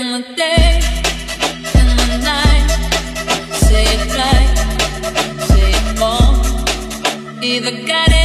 in the day, in the night. Say it right, say it wrong. Either got it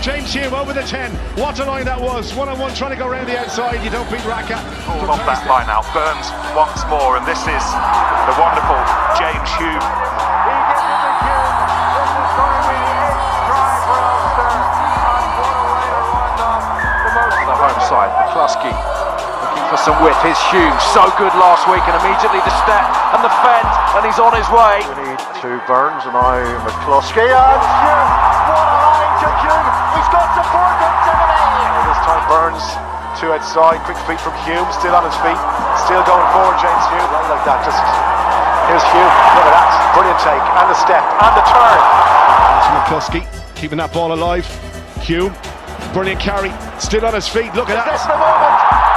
James Hume over the 10. What a line that was. One on one trying to go around the outside. You don't beat Raka. All off that line now. Burns once more, and this is the wonderful James Hume. He gets in the queue. This is going to be the eighth try for Ulster. And what a way to wind up the most. the home side. McCloskey looking for some width. Here's Hume, so good last week, and immediately the step and the fend, and he's on his way. We need two Burns and now McCloskey and Hume. What a line to Hume. Support activity. And this time Burns two outside. Quick feet from Hume. Still on his feet. Still going forward. James Hume. Right like that. Just here's Hume. Look at that. Brilliant take and the step and the turn. It's McCloskey keeping that ball alive. Hume, brilliant carry. Still on his feet. Look at Is this that. the moment?